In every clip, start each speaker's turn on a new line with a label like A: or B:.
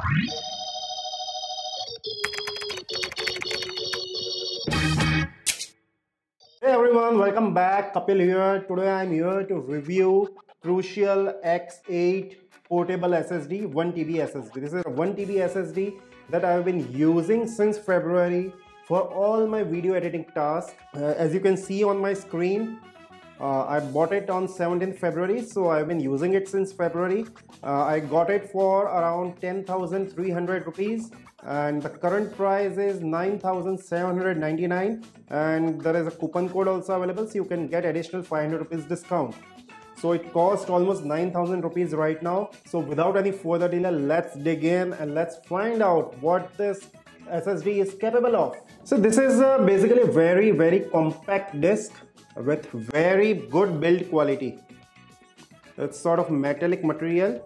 A: Hey everyone, welcome back. Kapil here. Today I'm here to review Crucial X8 portable SSD, 1 TB SSD. This is a 1 TB SSD that I've been using since February for all my video editing tasks. Uh, as you can see on my screen, uh, I bought it on 17th February, so I've been using it since February. Uh, I got it for around 10,300 rupees and the current price is 9,799 and there is a coupon code also available so you can get additional 500 rupees discount. So it cost almost 9,000 rupees right now. So without any further delay, let's dig in and let's find out what this SSD is capable of. So this is uh, basically a very, very compact disk with very good build quality. It's sort of metallic material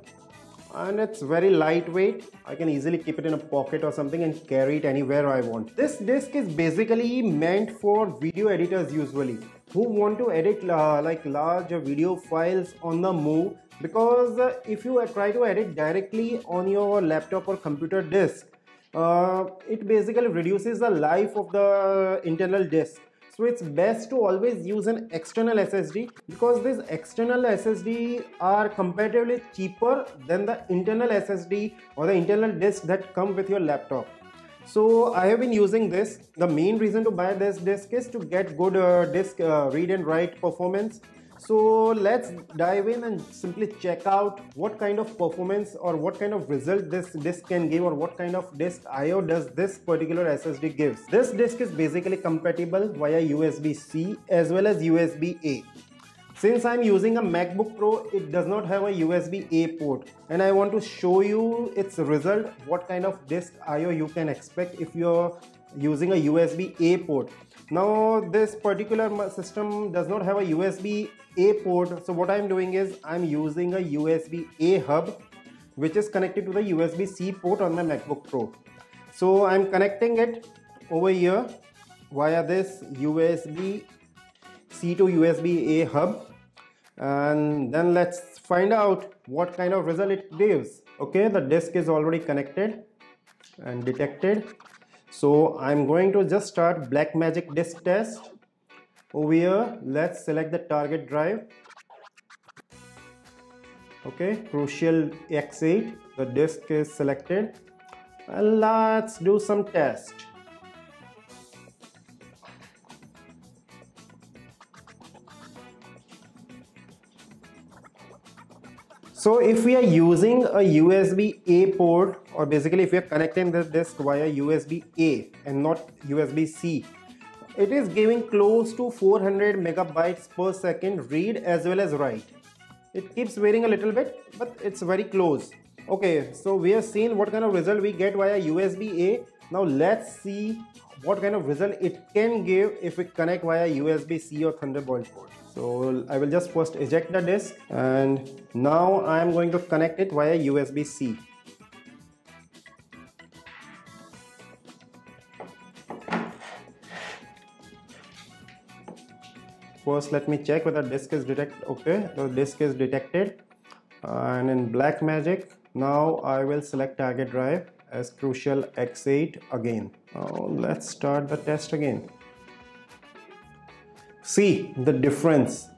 A: and it's very lightweight. I can easily keep it in a pocket or something and carry it anywhere I want. This disk is basically meant for video editors usually who want to edit uh, like large video files on the move because uh, if you try to edit directly on your laptop or computer disk uh, it basically reduces the life of the internal disk so it's best to always use an external SSD because these external SSD are comparatively cheaper than the internal SSD or the internal disk that come with your laptop. So I have been using this. The main reason to buy this disk is to get good uh, disk uh, read and write performance so let's dive in and simply check out what kind of performance or what kind of result this disk can give or what kind of disk IO does this particular SSD gives. This disk is basically compatible via USB-C as well as USB-A. Since I'm using a MacBook Pro, it does not have a USB-A port and I want to show you its result, what kind of disk IO you can expect if you're using a USB-A port. Now this particular system does not have a USB-A port. So what I'm doing is I'm using a USB-A hub which is connected to the USB-C port on my MacBook Pro. So I'm connecting it over here via this USB-C to USB-A hub and then let's find out what kind of result it gives. Okay, the disk is already connected and detected so I'm going to just start Blackmagic disk test. Over here let's select the target drive. Okay crucial x8 the disk is selected. And let's do some test So if we are using a USB A port or basically if we are connecting the disk via USB A and not USB C, it is giving close to 400 megabytes per second read as well as write. It keeps varying a little bit, but it's very close. Okay, so we have seen what kind of result we get via USB A. Now let's see what kind of result it can give if we connect via USB C or Thunderbolt port. So I will just first eject the disk and now I am going to connect it via USB-C first let me check whether disk is detected okay the disk is detected and in Blackmagic now I will select target drive as crucial X8 again. Now let's start the test again. See the difference.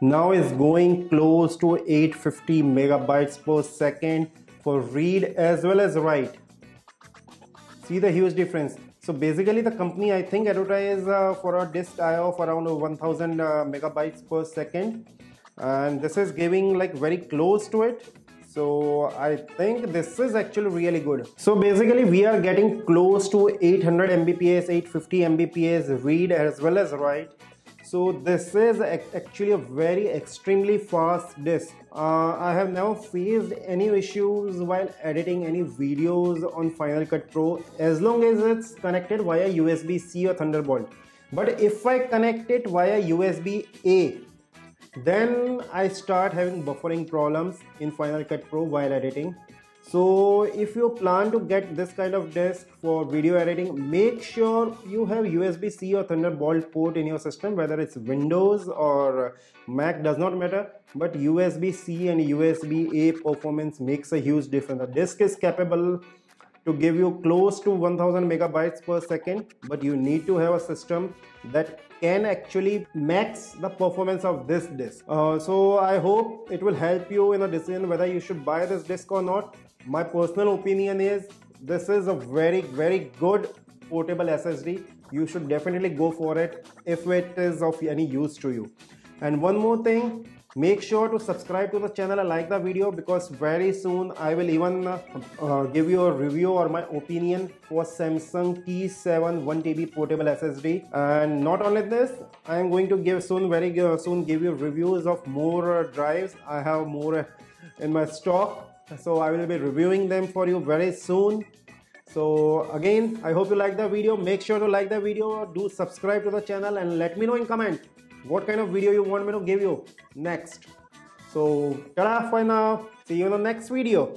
A: Now is going close to 850 megabytes per second for read as well as write. See the huge difference. So basically the company i think advertise uh, for a disk IO of around 1000 uh, megabytes per second. And this is giving like very close to it so I think this is actually really good. So basically we are getting close to 800 Mbps, 850 Mbps read as well as write. So this is actually a very extremely fast disk. Uh, i have never faced any issues while editing any videos on final cut pro as long as it's connected via usb-c or thunderbolt. But if i connect it via usb-a then i start having buffering problems in final cut pro while editing. So if you plan to get this kind of disk for video editing make sure you have USB-C or Thunderbolt port in your system whether it's Windows or Mac does not matter. But USB-C and USB-A performance makes a huge difference. The disk is capable to give you close to 1000 megabytes per second but you need to have a system that can actually max the performance of this disk. Uh, so i hope it will help you in a decision whether you should buy this disk or not. My personal opinion is this is a very very good portable ssd you should definitely go for it if it is of any use to you. And one more thing make sure to subscribe to the channel and like the video because very soon i will even uh, give you a review or my opinion for samsung t7 1 tb portable ssd and not only this i am going to give soon very uh, soon give you reviews of more uh, drives. I have more uh, in my stock. So i will be reviewing them for you very soon. So again i hope you like the video. Make sure to like the video. Do subscribe to the channel and let me know in comment what kind of video you want me to give you? Next. So ta for now see you in the next video